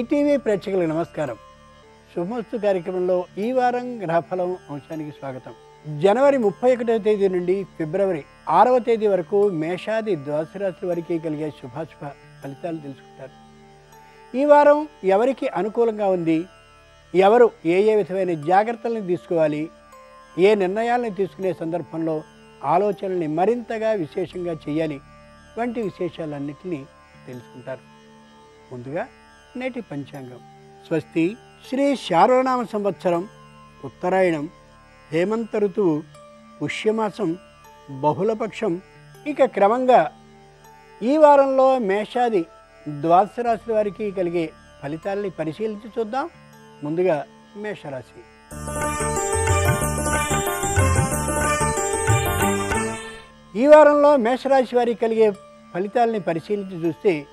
ETV ప్రేక్షకులకు నమస్కారం. శుభమస్తు కార్యక్రమంలో ఈ వారం గ్రహఫలం అంశానికి స్వాగతం. జనవరి ముప్పై ఒకటవ తేదీ నుండి ఫిబ్రవరి ఆరవ తేదీ వరకు మేషాది ద్వాదశ రాశుల వరకు కలిగే శుభాశుభ ఫలితాలు తెలుసుకుంటారు. ఈ వారం ఎవరికి అనుకూలంగా ఉంది? ఎవరు ఏ ఏ విధమైన జాగ్రత్తలను తీసుకోవాలి? ఏ నిర్ణయాలను తీసుకునే సందర్భంలో ఆలోచనల్ని మరింతగా విశేషంగా చేయాలి వంటి విశేషాలన్నింటినీ తెలుసుకుంటారు. ముందుగా నేటి పంచాంగం. స్వస్తి శ్రీ శారవనామ సంవత్సరం ఉత్తరాయణం హేమంత ఋతువు పుష్యమాసం బహుళపక్షం. ఇక క్రమంగా ఈ వారంలో మేషాది ద్వాదశ రాశుల వారికి కలిగే ఫలితాల్ని పరిశీలించి చూద్దాం. ముందుగా మేషరాశి. ఈ వారంలో మేషరాశి వారికి కలిగే ఫలితాలని పరిశీలించి చూస్తే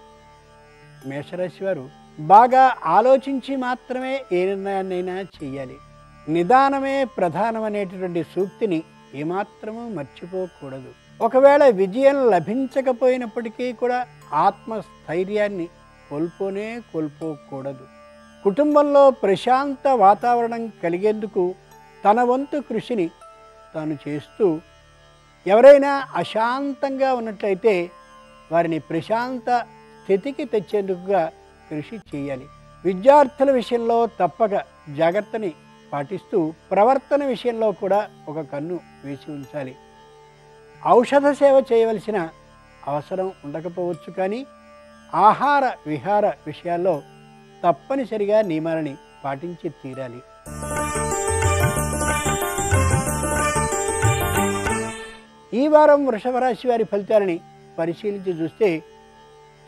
మేషరాశి వారు బాగా ఆలోచించి మాత్రమే ఏ నిర్ణయాన్నైనా చేయాలి నిదానమే ప్రధానమనేటటువంటి సూక్తిని ఏమాత్రము మర్చిపోకూడదు. ఒకవేళ విజయం లభించకపోయినప్పటికీ కూడా ఆత్మస్థైర్యాన్ని కోల్పోనే కోల్పోకూడదు. కుటుంబంలో ప్రశాంత వాతావరణం కలిగేందుకు తన వంతు కృషిని తాను చేస్తూ ఎవరైనా అశాంతంగా ఉన్నట్లయితే వారిని ప్రశాంత స్థితికి తెచ్చేందుకుగా కృషి చేయాలి. విద్యార్థుల విషయంలో తప్పక జాగ్రత్తని పాటిస్తూ ప్రవర్తన విషయంలో కూడా ఒక కన్ను వేసి ఉంచాలి. ఔషధ సేవ చేయవలసిన అవసరం ఉండకపోవచ్చు కానీ ఆహార విహార విషయాల్లో తప్పనిసరిగా నియమాలని పాటించి తీరాలి. ఈ వారం వృషభ రాశి వారి ఫలితాలని పరిశీలించి చూస్తే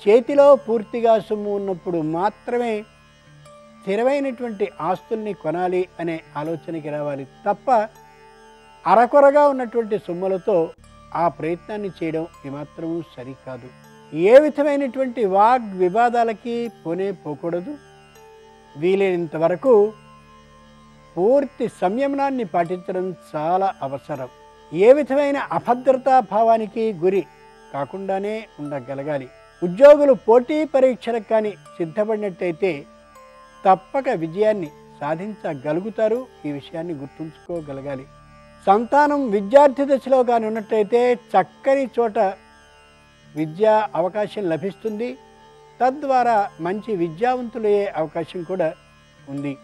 చేతిలో పూర్తిగా సొమ్ము ఉన్నప్పుడు మాత్రమే స్థిరమైనటువంటి ఆస్తుల్ని కొనాలి అనే ఆలోచనకి రావాలి తప్ప అరకొరగా ఉన్నటువంటి సొమ్ములతో ఆ ప్రయత్నాన్ని చేయడం ఏమాత్రము సరికాదు. ఏ విధమైనటువంటి వాగ్ వివాదాలకి పోనే పోకూడదు. వీలైనంత వరకు పూర్తి సంయమనాన్ని పాటించడం చాలా అవసరం. ఏ విధమైన అభద్రతా భావానికి గురి కాకుండానే ఉండగలగాలి. ఉద్యోగులు పోటీ పరీక్షలకు కానీ సిద్ధపడినట్టయితే తప్పక విజయాన్ని సాధించగలుగుతారు. ఈ విషయాన్ని గుర్తుంచుకోగలగాలి. సంతానం విద్యార్థి దశలో కానీ ఉన్నట్టయితే చక్కని చోట విద్యా అవకాశం లభిస్తుంది. తద్వారా మంచి విద్యావంతులయ్యే అవకాశం కూడా ఉంది.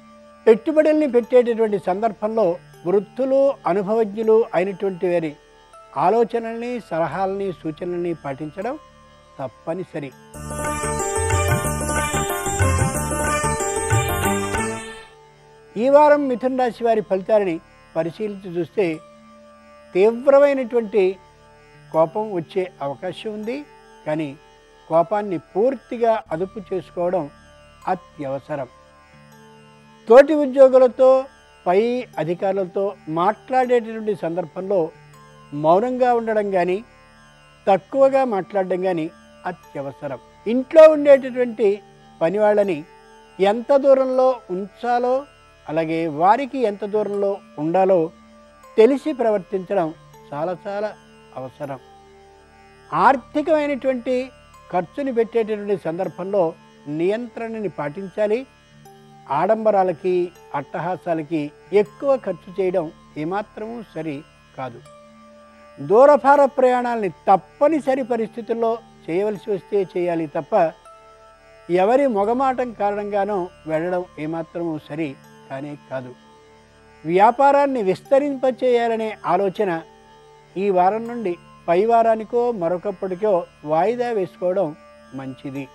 పెట్టుబడుల్ని పెట్టేటటువంటి సందర్భంలో వృత్తులు అనుభవజ్ఞులు అయినటువంటి వారి ఆలోచనల్ని సలహాలని సూచనల్ని పాటించడం తప్పనిసరి. ఈ వారం మిథున రాశి వారి ఫలితాలని పరిశీలించి చూస్తే తీవ్రమైనటువంటి కోపం వచ్చే అవకాశం ఉంది. కానీ కోపాన్ని పూర్తిగా అదుపు చేసుకోవడం అత్యవసరం. తోటి ఉద్యోగులతో పై అధికారులతో మాట్లాడేటటువంటి సందర్భంలో మౌనంగా ఉండడం కానీ తక్కువగా మాట్లాడడం కానీ అత్యవసరం. ఇంట్లో ఉండేటటువంటి పని వాళ్ళని ఎంత దూరంలో ఉంచాలో అలాగే వారికి ఎంత దూరంలో ఉండాలో తెలిసి ప్రవర్తించడం చాలా చాలా అవసరం. ఆర్థికమైనటువంటి ఖర్చుని పెట్టేటటువంటి సందర్భంలో నియంత్రణని పాటించాలి. ఆడంబరాలకి అట్టహాసాలకి ఎక్కువ ఖర్చు చేయడం ఏమాత్రమూ సరి కాదు. దూరభార ప్రయాణాలని తప్పనిసరి పరిస్థితుల్లో చేయవలసి వస్తే చేయాలి తప్ప ఎవరి మొగమాటం కారణంగానో వెళ్ళడం ఏమాత్రమూ సరి కానే కాదు. వ్యాపారాన్ని విస్తరింపచేయాలనే ఆలోచన ఈ వారం నుండి పై వారానికో మరొకప్పటికో వాయిదా వేసుకోవడం మంచిది.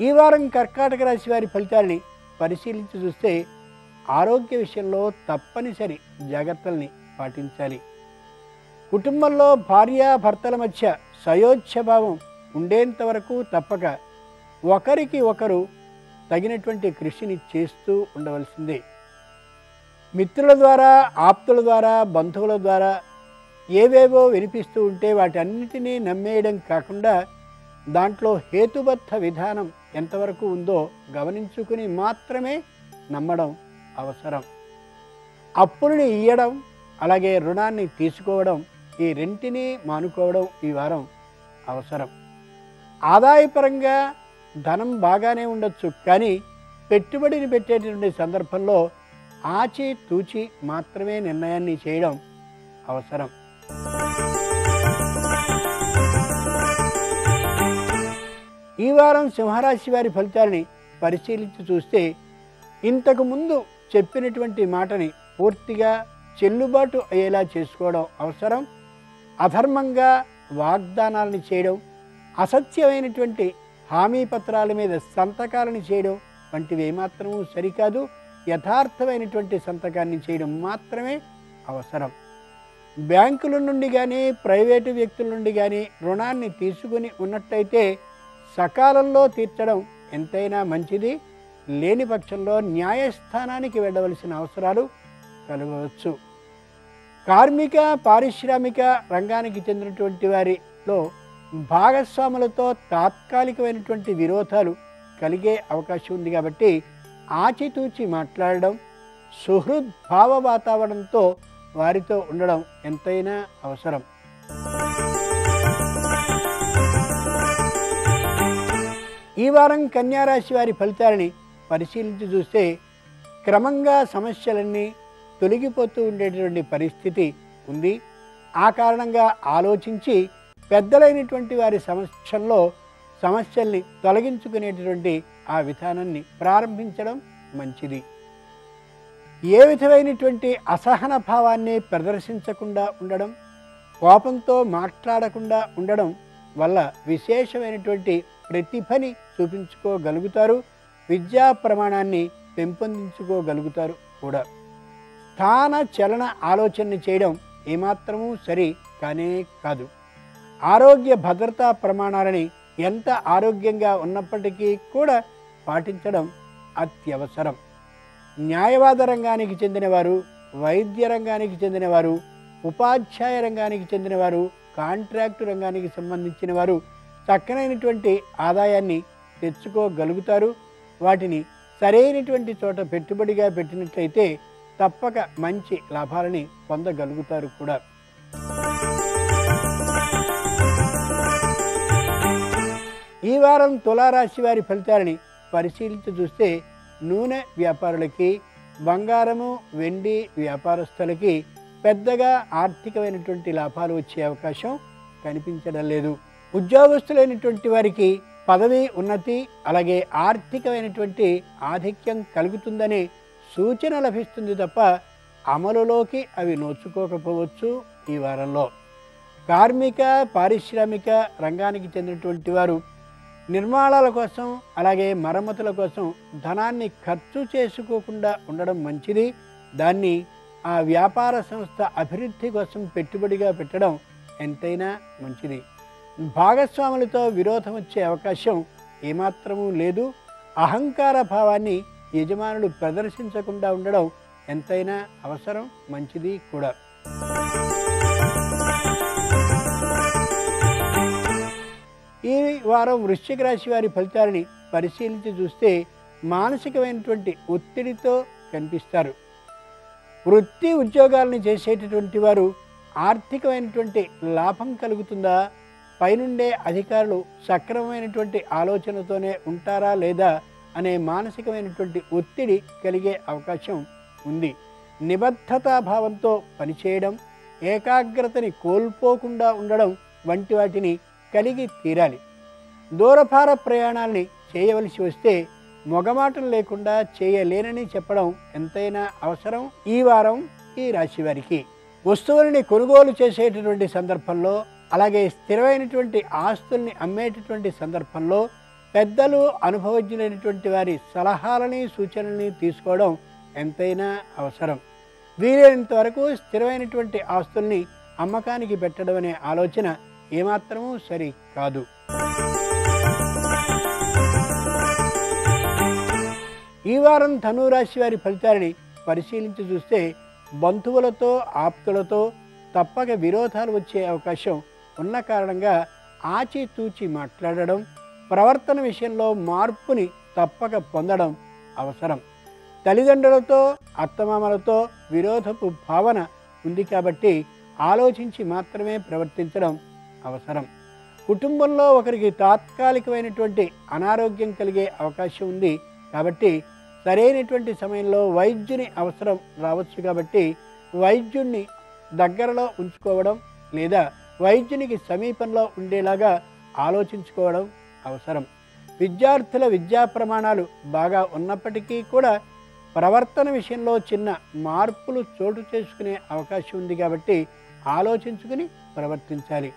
ఈ వారం కర్కాటక రాశి వారి ఫలితాల్ని పరిశీలించి చూస్తే ఆరోగ్య విషయంలో తప్పనిసరి జాగ్రత్తల్ని పాటించాలి. కుటుంబంలో భార్యాభర్తల మధ్య సయోధ్యభావం ఉండేంత వరకు తప్పక ఒకరికి ఒకరు తగినటువంటి కృషిని చేస్తూ ఉండవలసిందే. మిత్రుల ద్వారా ఆప్తుల ద్వారా బంధువుల ద్వారా ఏవేవో వినిపిస్తూ ఉంటే వాటన్నిటినీ నమ్మేయడం కాకుండా దాంట్లో హేతుబద్ధ విధానం ఎంతవరకు ఉందో గమనించుకుని మాత్రమే నమ్మడం అవసరం. అప్పుల్ని ఇయ్యడం అలాగే రుణాన్ని తీసుకోవడం ఈ రెంటిని మానుకోవడం ఈ వారం అవసరం. ఆదాయపరంగా ధనం బాగానే ఉండొచ్చు కానీ పెట్టుబడిని పెట్టేటువంటి సందర్భంలో ఆచి తూచి మాత్రమే నిర్ణయాన్ని చేయడం అవసరం. ఈ వారం సింహరాశి వారి ఫలితాలని పరిశీలించి చూస్తే ఇంతకు ముందు చెప్పినటువంటి మాటని పూర్తిగా చెల్లుబాటు అయ్యేలా చేసుకోవడం అవసరం. అధర్మంగా వాగ్దానాలను చేయడం అసత్యమైనటువంటి హామీ పత్రాల మీద సంతకాలను చేయడం వంటివి ఏమాత్రము సరికాదు. యథార్థమైనటువంటి సంతకాన్ని చేయడం మాత్రమే అవసరం. బ్యాంకుల నుండి కానీ ప్రైవేటు వ్యక్తుల నుండి కానీ రుణాన్ని తీసుకుని ఉన్నట్టయితే సకాలంలో తీర్చడం ఎంతైనా మంచిది. లేని పక్షంలో న్యాయస్థానానికి వెళ్ళవలసిన అవసరాలు కలగవచ్చు. కార్మిక పారిశ్రామిక రంగానికి చెందినటువంటి వారిలో భాగస్వాములతో తాత్కాలికమైనటువంటి విరోధాలు కలిగే అవకాశం ఉంది కాబట్టి ఆచితూచి మాట్లాడడం సుహృద్భావ వాతావరణంతో వారితో ఉండడం ఎంతైనా అవసరం. ఈ వారం కన్యారాశి వారి ఫలితాలని పరిశీలించి చూస్తే క్రమంగా సమస్యలన్నీ తొలగిపోతూ ఉండేటటువంటి పరిస్థితి ఉంది. ఆ కారణంగా ఆలోచించి పెద్దలైనటువంటి వారి సమస్యల్లో సమస్యల్ని తొలగించుకునేటటువంటి ఆ విధానాన్ని ప్రారంభించడం మంచిది. ఏ విధమైనటువంటి అసహన భావాన్ని ప్రదర్శించకుండా ఉండడం కోపంతో మాట్లాడకుండా ఉండడం వల్ల విశేషమైనటువంటి ప్రతిభని చూపించుకోగలుగుతారు విద్యా ప్రమాణాన్ని పెంపొందించుకోగలుగుతారు కూడా. స్థాన చలన ఆలోచన చేయడం ఏమాత్రమూ సరి కానే కాదు. ఆరోగ్య భద్రతా ప్రమాణాలని ఎంత ఆరోగ్యంగా ఉన్నప్పటికీ కూడా పాటించడం అత్యవసరం. న్యాయవాద రంగానికి చెందినవారు వైద్య రంగానికి చెందినవారు ఉపాధ్యాయ రంగానికి చెందినవారు కాంట్రాక్టు రంగానికి సంబంధించిన వారు చక్కనైనటువంటి ఆదాయాన్ని తెచ్చుకోగలుగుతారు. వాటిని సరైనటువంటి చోట పెట్టుబడిగా పెట్టినట్లయితే తప్పక మంచి లాభాలని పొందగలుగుతారు కూడా. ఈ వారం తులారాశి వారి ఫలితాలని పరిశీలించి చూస్తే నూనె వ్యాపారులకి బంగారము వెండి వ్యాపారస్తులకి పెద్దగా ఆర్థికమైనటువంటి లాభాలు వచ్చే అవకాశం కనిపించడం లేదు. ఉద్యోగస్తులైనటువంటి వారికి పదవి ఉన్నతి అలాగే ఆర్థికమైనటువంటి ఆధిక్యం కలుగుతుందనే సూచన లభిస్తుంది తప్ప అమలులోకి అవి నోచుకోకపోవచ్చు ఈ వారంలో. కార్మిక పారిశ్రామిక రంగానికి చెందినటువంటి వారు నిర్మాణాల కోసం అలాగే మరమ్మతుల కోసం ధనాన్ని ఖర్చు చేసుకోకుండా ఉండడం మంచిది. దాన్ని ఆ వ్యాపార సంస్థ అభివృద్ధి కోసం పెట్టుబడిగా పెట్టడం ఎంతైనా మంచిది. భాగస్వాములతో విరోధం వచ్చే అవకాశం ఏమాత్రమూ లేదు. అహంకార భావాన్ని యజమానులు ప్రదర్శించకుండా ఉండడం ఎంతైనా అవసరం మంచిది కూడా. ఈ వారం వృశ్చిక రాశి వారి ఫలితాలని పరిశీలించి చూస్తే మానసికమైనటువంటి ఒత్తిడితో కనిపిస్తారు. వృత్తి ఉద్యోగాలను చేసేటటువంటి వారు ఆర్థికమైనటువంటి లాభం కలుగుతుందా? పైనుండే అధికారులు సక్రమమైనటువంటి ఆలోచనతోనే ఉంటారా లేదా? అనే మానసికమైనటువంటి ఒత్తిడి కలిగే అవకాశం ఉంది. నిబద్ధతా భావంతో పనిచేయడం ఏకాగ్రతని కోల్పోకుండా ఉండడం వంటి వాటిని కలిగి తీరాలి. దూరభార ప్రయాణాల్ని చేయవలసి వస్తే మొగమాటం లేకుండా చేయలేనని చెప్పడం ఎంతైనా అవసరం ఈ వారం ఈ రాశి వారికి. వస్తువులని కొనుగోలు చేసేటటువంటి సందర్భంలో అలాగే స్థిరమైనటువంటి ఆస్తుల్ని అమ్మేటటువంటి సందర్భంలో పెద్దలు అనుభవజ్ఞులైనటువంటి వారి సలహాలని సూచనల్ని తీసుకోవడం ఎంతైనా అవసరం. వీలైనంత వరకు స్థిరమైనటువంటి ఆస్తుల్ని అమ్మకానికి పెట్టడం అనే ఆలోచన ఏమాత్రమూ సరి కాదు. ఈ వారం ధనురాశి వారి ఫలితాలని పరిశీలించి చూస్తే బంధువులతో ఆప్తులతో తప్పక విరోధాలు వచ్చే అవకాశం ఉన్న కారణంగా ఆచితూచి మాట్లాడడం ప్రవర్తన విషయంలో మార్పుని తప్పక పొందడం అవసరం. తల్లిదండ్రులతో అత్తమామలతో విరోధపు భావన ఉంది కాబట్టి ఆలోచించి మాత్రమే ప్రవర్తించడం అవసరం. కుటుంబంలో ఒకరికి తాత్కాలికమైనటువంటి అనారోగ్యం కలిగే అవకాశం ఉంది కాబట్టి సరైనటువంటి సమయంలో వైద్యుని అవసరం రావచ్చు కాబట్టి వైద్యుణ్ణి దగ్గరలో ఉంచుకోవడం లేదా వైద్యునికి సమీపంలో ఉండేలాగా ఆలోచించుకోవడం అవసరం. విద్యార్థుల విద్యా ప్రమాణాలు బాగా ఉన్నప్పటికీ కూడా ప్రవర్తన విషయంలో చిన్న మార్పులు చోటు చేసుకునే అవకాశం ఉంది కాబట్టి ఆలోచించుకుని ప్రవర్తించాలి.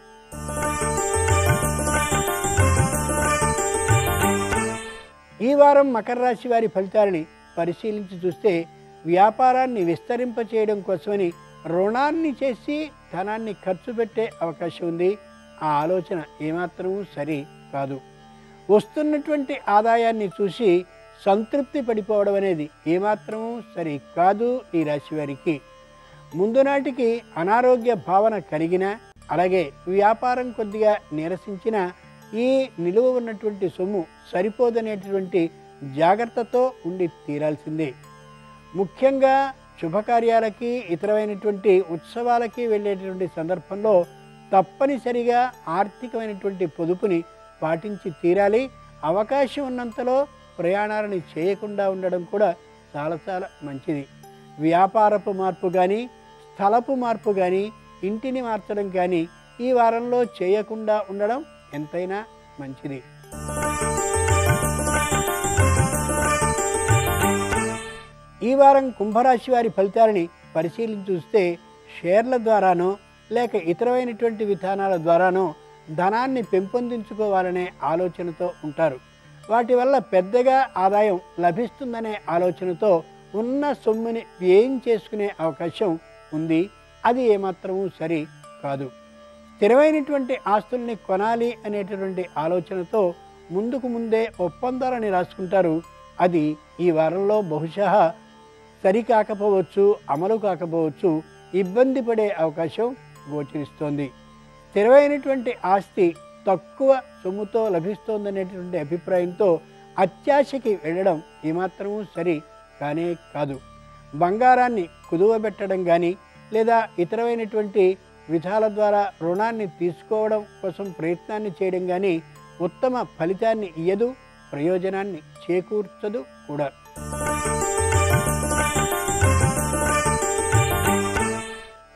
ఈ వారం మకర రాశి వారి ఫలితాలని పరిశీలించి చూస్తే వ్యాపారాన్ని విస్తరింపచేయడం కోసమని రుణాన్ని చేసి ధనాన్ని ఖర్చు పెట్టే అవకాశం ఉంది. ఆ ఆలోచన ఏమాత్రమూ సరి కాదు. వస్తున్నటువంటి ఆదాయాన్ని చూసి సంతృప్తి పడిపోవడం అనేది ఏమాత్రము సరి కాదు ఈ రాశి వారికి. ముందు నాటికి అనారోగ్య భావన కలిగిన అలాగే వ్యాపారం కొద్దిగా నిరసించిన ఈ నిలువ ఉన్నటువంటి సొమ్ము సరిపోదనేటువంటి జాగ్రత్తతో ఉండి తీరాల్సిందే. ముఖ్యంగా శుభకార్యాలకి ఇతరమైనటువంటి ఉత్సవాలకి వెళ్ళేటటువంటి సందర్భంలో తప్పనిసరిగా ఆర్థికమైనటువంటి పొదుపుని పాటించి తీరాలి. అవకాశం ఉన్నంతలో ప్రయాణాలను చేయకుండా ఉండడం కూడా చాలా చాలా మంచిది. వ్యాపారపు మార్పు కానీ స్థలపు మార్పు కానీ ఇంటిని మార్చడం కానీ ఈ వారంలో చేయకుండా ఉండడం ఎంతైనా మంచిది. ఈ వారం కుంభరాశి వారి ఫలితాలని పరిశీలించి చూస్తే షేర్ల ద్వారానో లేక ఇతరమైనటువంటి విధానాల ద్వారానో ధనాన్ని పెంపొందించుకోవాలనే ఆలోచనతో ఉంటారు. వాటి వల్ల పెద్దగా ఆదాయం లభిస్తుందనే ఆలోచనతో ఉన్న సొమ్ముని వ్యయం చేసుకునే అవకాశం ఉంది. అది ఏమాత్రమూ సరి కాదు. స్థిరమైనటువంటి ఆస్తుల్ని కొనాలి అనేటటువంటి ఆలోచనతో ముందుకు ముందే ఒప్పందాలని రాసుకుంటారు. అది ఈ వారంలో బహుశా సరికాకపోవచ్చు అమలు కాకపోవచ్చు ఇబ్బంది పడే అవకాశం గోచరిస్తోంది. స్థిరమైనటువంటి ఆస్తి తక్కువ సొమ్ముతో లభిస్తోందనేటువంటి అభిప్రాయంతో అత్యాశకి వెళ్ళడం ఏమాత్రమూ సరి కానే కాదు. బంగారాన్ని కుదువబెట్టడం కానీ లేదా ఇతరమైనటువంటి విధాల ద్వారా రుణాన్ని తీసుకోవడం కోసం ప్రయత్నాన్ని చేయడం కానీ ఉత్తమ ఫలితాన్ని ఇయ్యదు ప్రయోజనాన్ని చేకూర్చదు కూడా.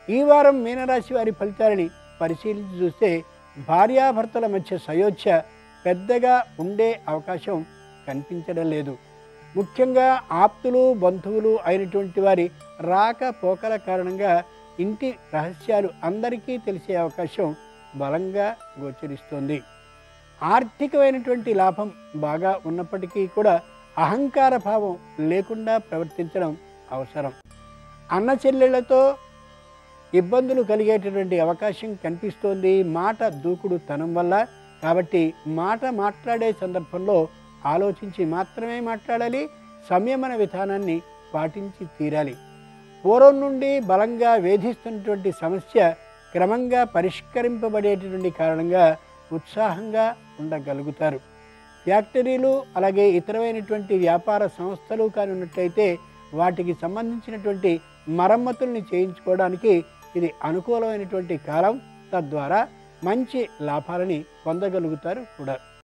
ఈ వారం మీనరాశి వారి ఫలితాలని పరిశీలించి చూస్తే భార్యాభర్తల మధ్య సయోధ్య పెద్దగా ఉండే అవకాశం కనిపించడం లేదు. ముఖ్యంగా ఆప్తులు బంధువులు అయినటువంటి వారి రాకపోకల కారణంగా ఇంటి రహస్యాలు అందరికీ తెలిసే అవకాశం బలంగా గోచరిస్తుంది. ఆర్థికమైనటువంటి లాభం బాగా ఉన్నప్పటికీ కూడా అహంకార భావం లేకుండా ప్రవర్తించడం అవసరం. అన్న చెల్లెళ్ళతో ఇబ్బందులు కలిగేటటువంటి అవకాశం కనిపిస్తోంది. మాట దూకుడు తనం వల్ల. కాబట్టి మాట మాట్లాడే సందర్భంలో ఆలోచించి మాత్రమే మాట్లాడాలి. సంయమన విధానాన్ని పాటించి తీరాలి. పూర్వం నుండి బలంగా వేధిస్తున్నటువంటి సమస్య క్రమంగా పరిష్కరింపబడేటటువంటి కారణంగా ఉత్సాహంగా ఉండగలుగుతారు. ఫ్యాక్టరీలు అలాగే ఇతరమైనటువంటి వ్యాపార సంస్థలు కానున్నట్లయితే వాటికి సంబంధించినటువంటి మరమ్మతుల్ని చేయించుకోవడానికి ఇది అనుకూలమైనటువంటి కాలం తద్వారా మంచి లాభాలని పొందగలుగుతారు కూడా.